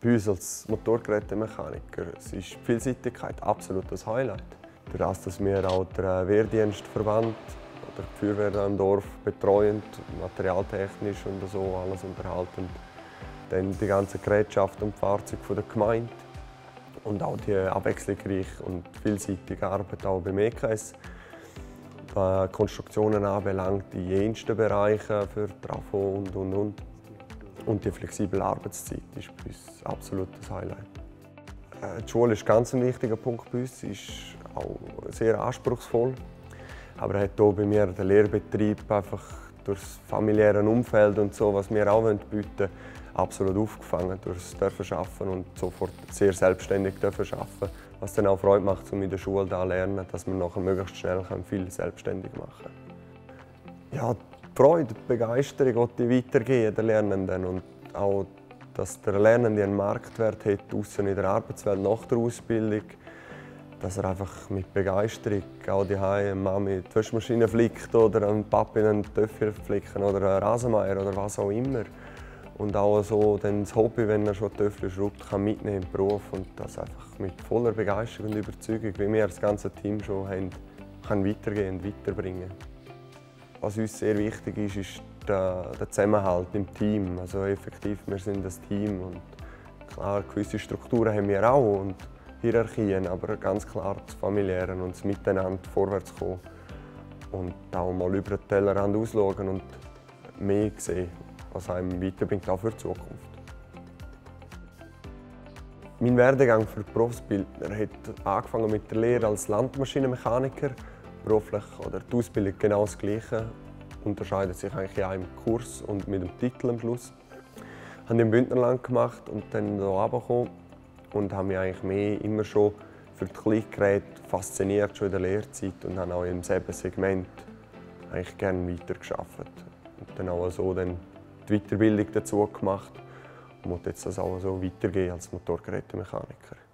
bei uns als Motorgerätemechaniker ist die Vielseitigkeit absolut das Highlight. Dadurch, dass wir auch den Wehrdienstverband oder die Feuerwehr im Dorf betreuen, materialtechnisch und so alles unterhalten, dann die ganze Gerätschaft und Fahrzeuge der Gemeinde und auch die abwechslungsreiche und vielseitige Arbeit auch beim EKS. Was Konstruktionen anbelangt, in jensten Bereichen für Trafo und und und. Und die flexible Arbeitszeit ist bei uns absolut das Highlight. Äh, die Schule ist ganz ein wichtiger Punkt bei uns, sie ist auch sehr anspruchsvoll. Aber er hat hier bei mir den Lehrbetrieb einfach durch das familiäre Umfeld und so, was wir auch bieten wollen, absolut aufgefangen durch das dürfen arbeiten und sofort sehr selbstständig dürfen arbeiten, was dann auch Freude macht, um in der Schule zu lernen, dass man nachher möglichst schnell viel selbstständig machen kann. Ja, Freude, Begeisterung die weitergehen der Lernenden und auch, dass der Lernende einen Marktwert hat außen in der Arbeitswelt nach der Ausbildung, dass er einfach mit Begeisterung auch die Mami die Waschmaschine flickt oder ein Papi einen Töpfer flicken oder einen Rasenmeier oder was auch immer. Und auch so dann das Hobby, wenn er schon Töpfe schraubt, kann mitnehmen im Beruf und das einfach mit voller Begeisterung und Überzeugung, wie wir das ganze Team schon haben, kann weitergehen und weiterbringen. Was uns sehr wichtig ist, ist der, der Zusammenhalt im Team. Also effektiv, wir sind das Team und klar, gewisse Strukturen haben wir auch und Hierarchien, aber ganz klar das Familiäre und das Miteinander vorwärts kommen und auch mal über den Tellerrand ausschauen und mehr sehen, was einem weiterbringt, auch für die Zukunft. Mein Werdegang für Berufsbildner hat angefangen mit der Lehre als Landmaschinenmechaniker beruflich oder die Ausbildung genau das Gleiche. Unterscheidet sich eigentlich in einem Kurs und mit dem Titel am Schluss. Ich habe im Bündnerland gemacht und dann hier runtergekommen und habe mich eigentlich mehr immer schon für die Kleingeräte fasziniert, schon in der Lehrzeit und habe auch im selben Segment eigentlich gerne weitergearbeitet. Und dann auch so dann die Weiterbildung dazu gemacht und möchte jetzt das auch so weitergehen als Motorgerätemechaniker.